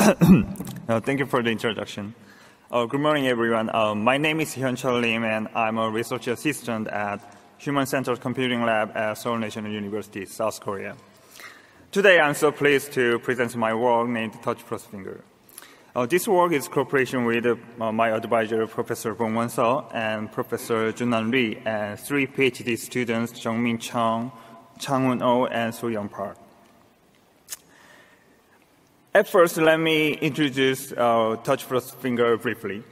uh, thank you for the introduction. Uh, good morning, everyone. Uh, my name is Hyunchul Lim, and I'm a research assistant at Human Centered Computing Lab at Seoul National University, South Korea. Today, I'm so pleased to present my work named Touch Plus Finger. Uh, this work is cooperation with uh, my advisor, Professor Bongwon Suh, and Professor Joonhwan Lee, and three PhD students, Jungmin Chung, Changhoon Oh, and SoHyun Park. At first, let me introduce uh, touch plus finger briefly.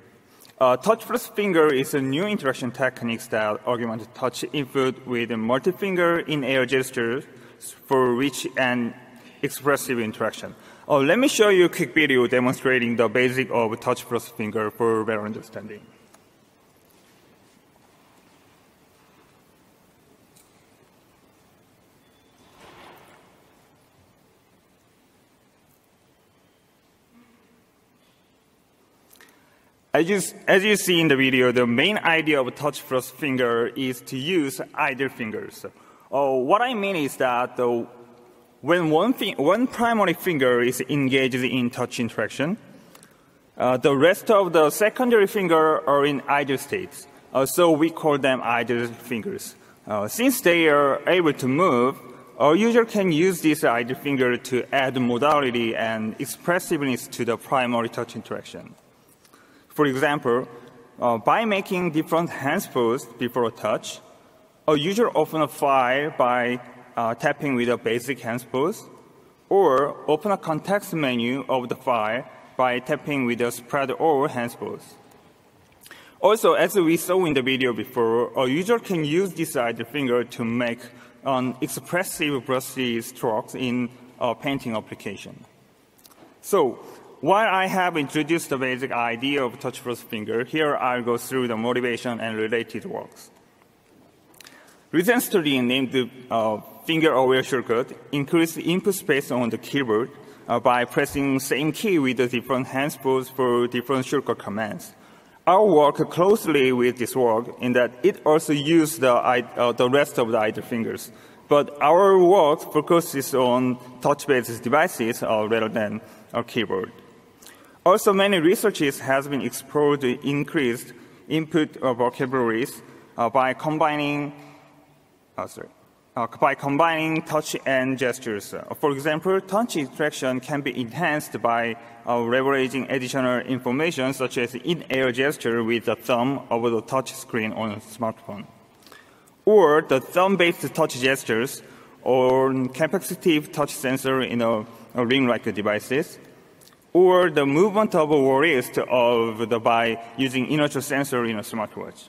Uh, touch plus finger is a new interaction technique that augment touch input with multi-finger in-air gestures for rich and expressive interaction. Oh, let me show you a quick video demonstrating the basic of touch plus finger for better understanding. As you, as you see in the video, the main idea of touch plus finger is to use idle fingers. Uh, what I mean is that the when one, one primary finger is engaged in touch interaction, uh, the rest of the secondary finger are in idle states. Uh, so we call them idle fingers. Uh, since they are able to move, a user can use this idle finger to add modality and expressiveness to the primary touch interaction. For example, uh, by making different hands poses before a touch, a user opens a file by uh, tapping with a basic hands pose, or open a context menu of the file by tapping with a spread all hands pose. Also, as we saw in the video before, a user can use this idle finger to make an expressive brushy strokes in a painting application. So, while I have introduced the basic idea of touch plus finger, here I'll go through the motivation and related works. Recent study named uh, finger-aware shortcut increase input space on the keyboard uh, by pressing same key with the different hands pose for different shortcut commands. Our work closely with this work in that it also uses the, uh, the rest of the idle fingers. But our work focuses on touch-based devices uh, rather than a keyboard. Also, many researches has been explored to increase input vocabularies uh, by combining, uh, sorry, uh, by combining touch and gestures. For example, touch interaction can be enhanced by uh, leveraging additional information such as in-air gesture with the thumb over the touch screen on a smartphone. Or the thumb-based touch gestures or capacitive touch sensor in a, a ring-like devices. Or the movement of a wrist of the by using inertial sensor in a smartwatch.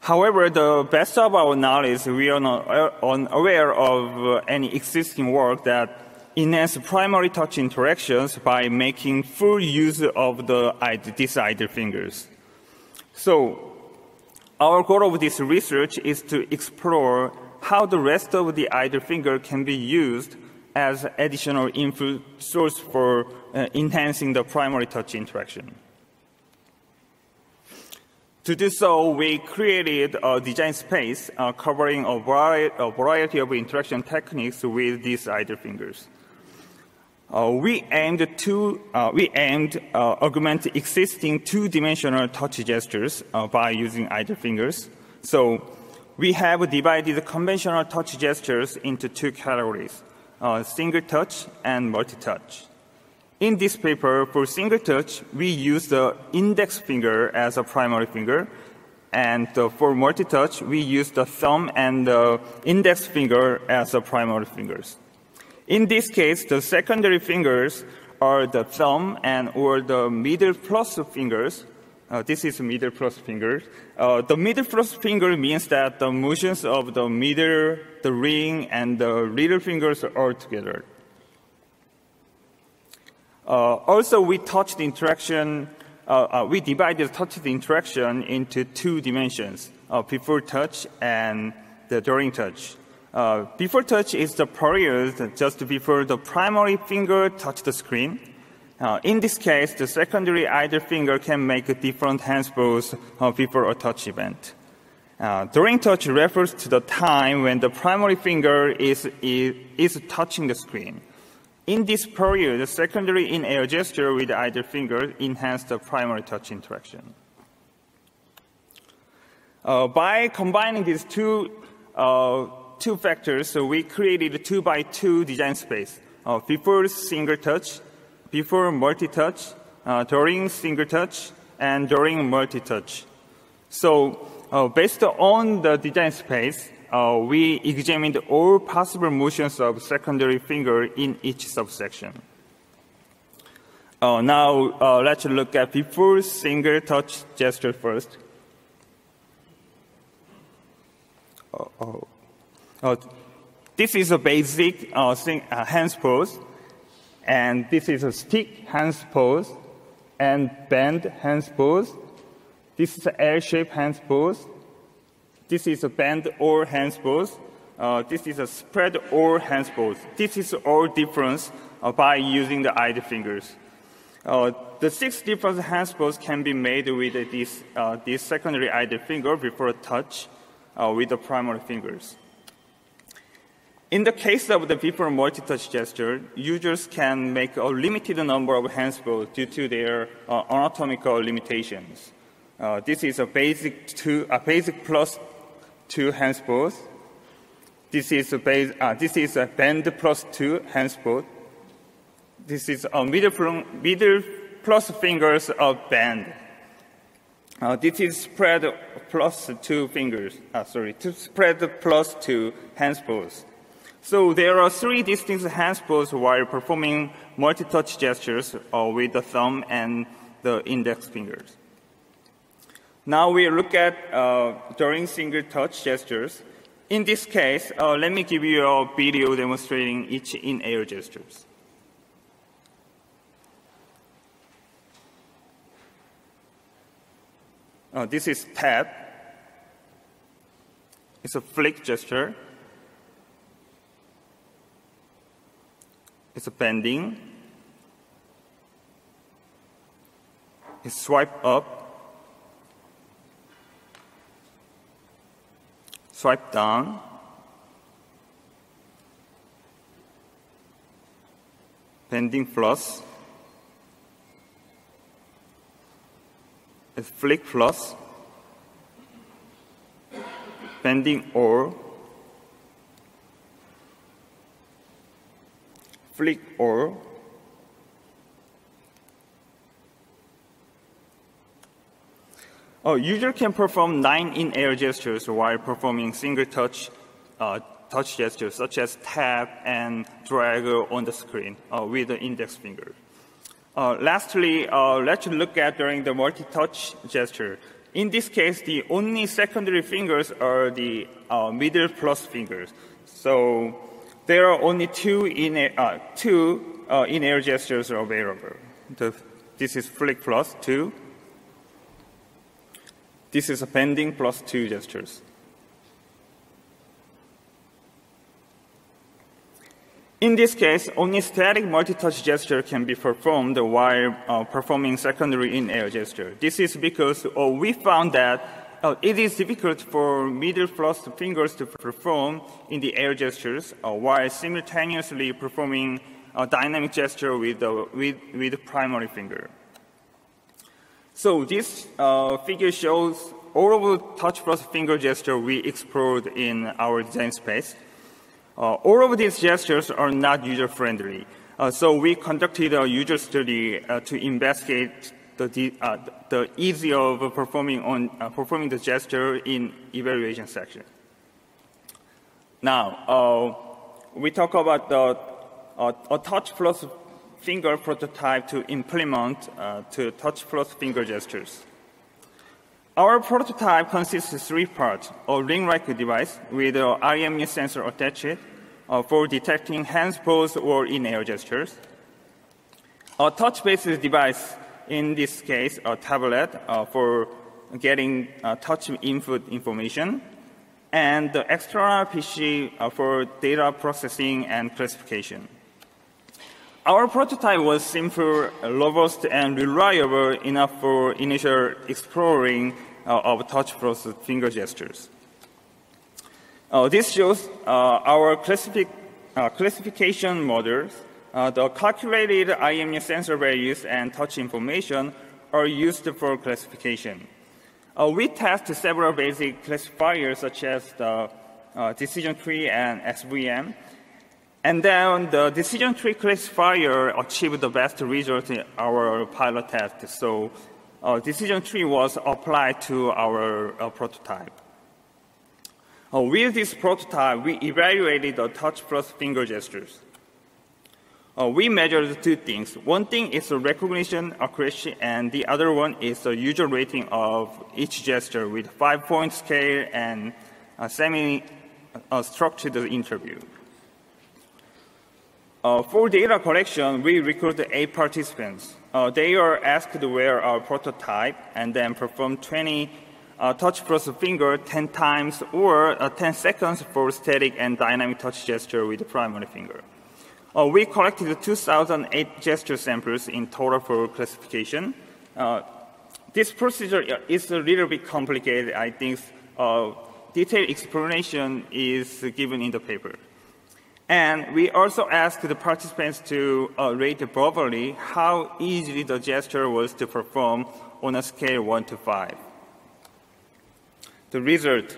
However, the best of our knowledge, we are not uh, unaware of uh, any existing work that enhance primary touch interactions by making full use of the these idle fingers. So, our goal of this research is to explore how the rest of the idle finger can be used as additional input source for uh, enhancing the primary touch interaction. To do so, we created a design space uh, covering a variety, a variety, of interaction techniques with these idle fingers. Uh, we aimed to uh, we aimed uh, augment existing two-dimensional touch gestures uh, by using idle fingers. So we have divided conventional touch gestures into two categories: uh, single touch and multi-touch. In this paper, for single touch, we use the index finger as a primary finger. And uh, for multi-touch, we use the thumb and the index finger as the primary fingers. In this case, the secondary fingers are the thumb and or the middle plus fingers. Uh, this is middle plus finger. Uh, the middle plus finger means that the motions of the middle, the ring, and the little fingers are together. Uh, also, we touched interaction, uh, uh, we divided touched interaction into two dimensions, before touch and the during touch. Uh, before touch is the period just before the primary finger touch the screen. Uh, in this case, the secondary idle finger can make a different hands pose uh, before a touch event. during touch refers to the time when the primary finger is, is, is touching the screen. In this period, the secondary in-air gesture with idle finger enhanced the primary touch interaction. Uh, by combining these two, uh, two factors, so we created a two by two design space. Uh, before single touch, before multi-touch, uh, during single touch, and during multi-touch. So uh, based on the design space, uh, we examined all possible motions of secondary finger in each subsection. Uh, now uh, let's look at before single touch gesture first. Oh, oh. oh this is a basic uh, uh, hands pose, and this is a stick hands pose, and bend hands pose. This is an L-shaped hands pose, this is a bend or hands pose. Uh, this is a spread or hands pose. This is all difference uh, by using the idle fingers. Uh, the six different hands pose can be made with this, uh, this secondary idle finger before touch uh, with the primary fingers. In the case of the before multi-touch gesture, users can make a limited number of hands pose due to their uh, anatomical limitations. this is a basic two, a basic plus two hands both. This is a base, uh, this is a bend plus two hands both. This is a middle, middle plus fingers of bend. Uh, this is spread plus two fingers, uh, sorry, to spread plus two hands both. So there are three distinct hand poses while performing multi-touch gestures uh, with the thumb and the index fingers. Now we look at uh, during single touch gestures. In this case, uh, let me give you a video demonstrating each in-air gestures. Uh, this is tap. It's a flick gesture. It's bending. It's swipe up. swipe down, bending plus, flick plus, bending or, flick or, Oh, user can perform nine in-air gestures while performing single touch uh, touch gestures such as tap and drag on the screen uh, with the index finger. Uh, lastly, uh, let's look at during the multi-touch gesture. In this case, the only secondary fingers are the uh, middle plus fingers. So there are only two in uh, two in-air gestures available. The, this is flick plus two this is a bending plus two gestures. In this case, only static multi-touch gesture can be performed while uh, performing secondary in-air gesture. This is because uh, we found that uh, it is difficult for middle plus fingers to perform in the air gestures uh, while simultaneously performing a dynamic gesture with the with, with primary finger. So this uh, figure shows all of the touch plus finger gesture we explored in our design space. Uh, all of these gestures are not user-friendly. Uh, so we conducted a user study uh, to investigate the, uh, the ease of performing, on, uh, performing the gesture in evaluation section. Now, uh, we talk about the, a touch plus finger prototype to implement uh, to touch plus finger gestures. Our prototype consists of three parts, a ring-like device with an IMU sensor attached uh, for detecting hands pose or in-air gestures, a touch-based device, in this case a tablet uh, for getting uh, touch input information, and the external PC uh, for data processing and classification. Our prototype was simple, robust, and reliable enough for initial exploring uh, of touch plus finger gestures. Uh, this shows uh, our classific, classification models uh, the calculated IMU sensor values and touch information are used for classification. Uh, we test several basic classifiers such as the uh, decision tree and SVM. And then the decision tree classifier achieved the best result in our pilot test. So uh, decision tree was applied to our uh, prototype. Uh, with this prototype, we evaluated the touch plus finger gestures. Uh, we measured two things. One thing is the recognition accuracy, and the other one is the user rating of each gesture with five-point scale and a semi-structured interview. Uh, for data collection, we recruit eight participants. Uh, they are asked to wear our prototype and then perform 20 uh, touch plus finger 10 times or uh, 10 seconds for static and dynamic touch gesture with the primary finger. Uh, we collected 2,008 gesture samples in total for classification. Uh, this procedure is a little bit complicated. I think detailed explanation is given in the paper. And we also asked the participants to uh, rate verbally how easy the gesture was to perform on a scale 1 to 5. The result.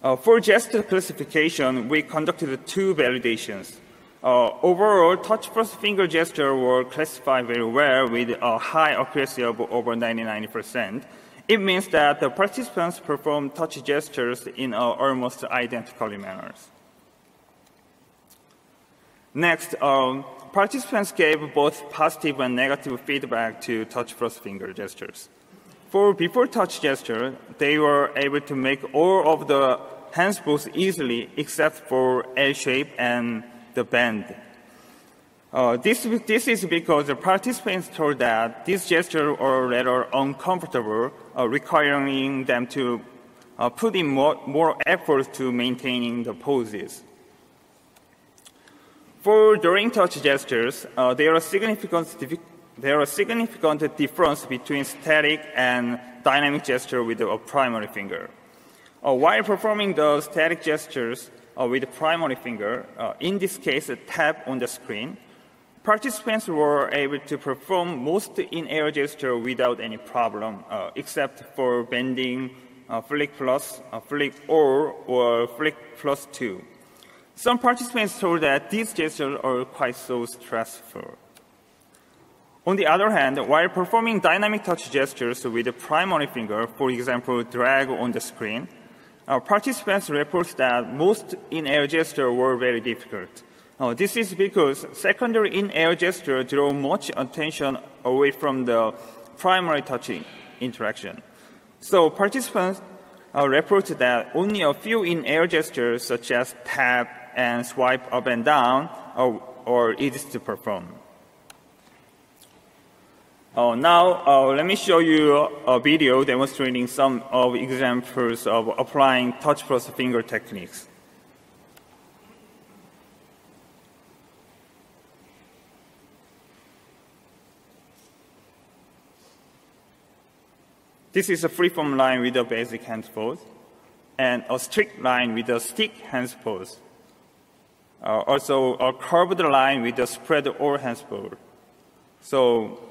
Uh, for gesture classification, we conducted two validations. Uh, overall, touch plus finger gesture were classified very well with a high accuracy of over 99%. It means that the participants performed touch gestures in uh, almost identical manners. Next, um, participants gave both positive and negative feedback to touch plus finger gestures. For before touch gesture, they were able to make all of the hands pose easily except for L shape and the bend. Uh, this, this is because the participants told that these gestures are rather uncomfortable, uh, requiring them to uh, put in more, more effort to maintaining the poses. For during touch gestures, uh, there are significant there are significant difference between static and dynamic gesture with a primary finger. Uh, while performing the static gestures uh, with the primary finger, uh, in this case, a tap on the screen, participants were able to perform most in-air gesture without any problem, uh, except for bending uh, flick plus, flick or, or flick plus two. Some participants told that these gestures are quite so stressful. On the other hand, while performing dynamic touch gestures with the primary finger, for example, drag on the screen, our participants report that most in-air gestures were very difficult. Uh, this is because secondary in-air gestures draw much attention away from the primary touching interaction. So participants uh, report that only a few in-air gestures such as tap, and swipe up and down or, or easy to perform. Uh, now, uh, let me show you a video demonstrating some of examples of applying touch plus finger techniques. This is a freeform line with a basic hand pose, and a strict line with a stick hand pose. Uh, also, a curved line with a spread or handspur. So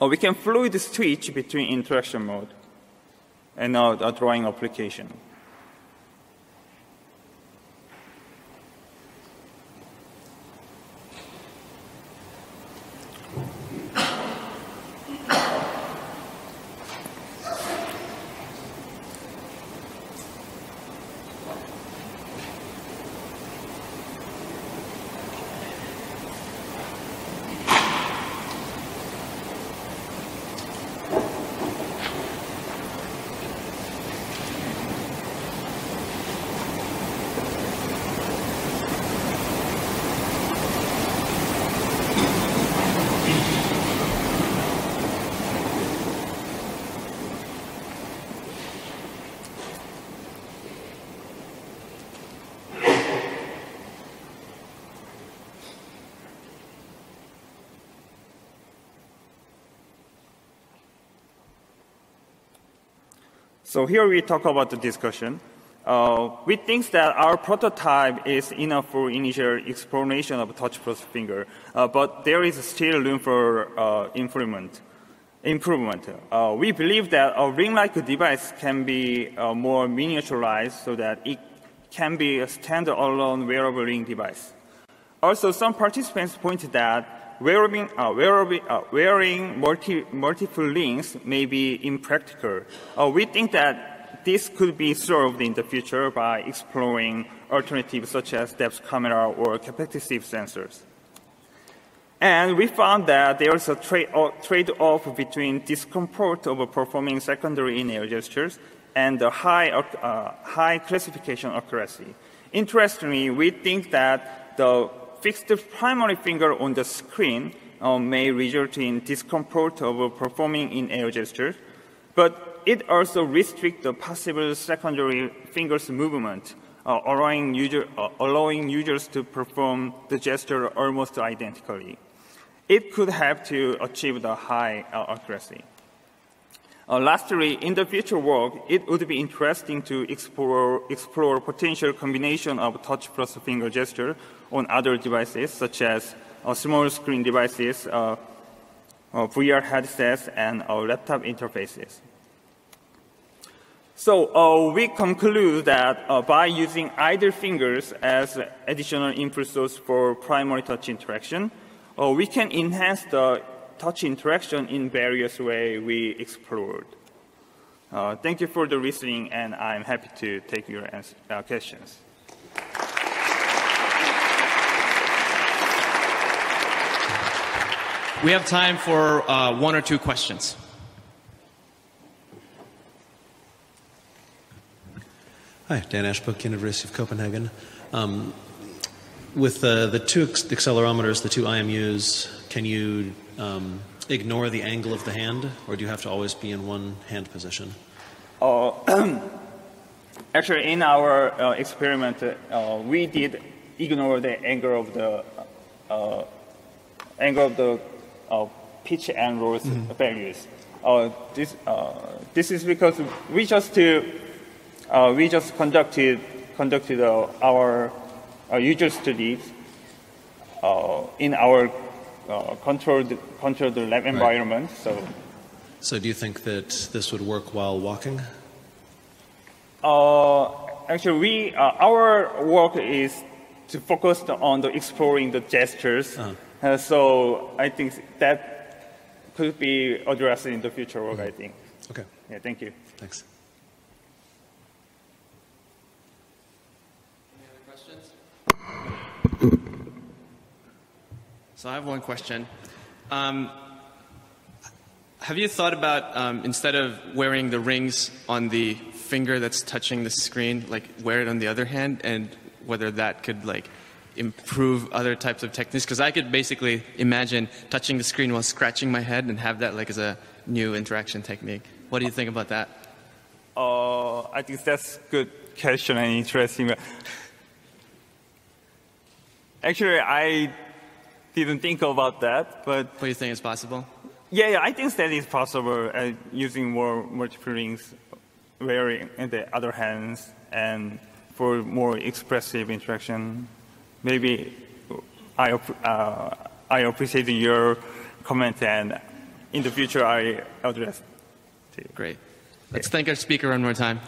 uh, we can fluid switch between interaction mode and uh, a drawing application. So here we talk about the discussion. Uh, we think that our prototype is enough for initial exploration of touch plus finger, uh, but there is still room for uh, improvement. Improvement. Uh, we believe that a ring-like device can be uh, more miniaturized so that it can be a standalone wearable ring device. Also, some participants pointed that wearing, uh, wearing, wearing multi, multiple links may be impractical. we think that this could be solved in the future by exploring alternatives such as depth camera or capacitive sensors. And we found that there's a trade-off between discomfort of performing secondary in-air gestures and the high, uh, high classification accuracy. Interestingly, we think that the fixed primary finger on the screen uh, may result in discomfort of performing in-air gestures, but it also restricts the possible secondary fingers movement, uh, allowing, user, uh, allowing users to perform the gesture almost identically. It could help to achieve the high uh, accuracy. Uh, lastly, in the future work, it would be interesting to explore, explore potential combination of touch plus finger gesture on other devices, such as uh, small screen devices, uh, VR headsets, and laptop interfaces. So uh, we conclude that uh, by using idle fingers as additional input source for primary touch interaction, uh, we can enhance the touch interaction in various ways we explored. Uh, thank you for the listening, and I'm happy to take your answer, uh, questions. We have time for uh, one or two questions. Hi, Dan Ashbrook, University of Copenhagen. Um, with the, the two accelerometers, the two IMUs, can you um, ignore the angle of the hand, or do you have to always be in one hand position? Uh, actually, in our uh, experiment, uh, we did ignore the angle of the uh, angle of the uh, pitch and roll mm-hmm. values. Uh, this this is because we just uh, we just conducted conducted uh, our uh, user studies uh, in our uh, controlled controlled lab right. environment. So, so do you think that this would work while walking? Uh, actually, we our work is to focus on the exploring the gestures. Uh-huh. so I think that could be addressed in the future work. Mm-hmm. I think. Okay. Yeah. Thank you. Thanks. So I have one question. Um, have you thought about um, instead of wearing the rings on the finger that's touching the screen, like wear it on the other hand, and whether that could like improve other types of techniques? Because I could basically imagine touching the screen while scratching my head and have that like as a new interaction technique. What do you think about that? Uh, I think that's good question and interesting. Actually, I didn't think about that, but. What do you think is possible? Yeah, yeah, I think that is possible uh, using more multiple rings, wearing the other hands, and for more expressive interaction. Maybe I, uh, I appreciate your comment, and in the future I address. Great. Let's thank our speaker one more time.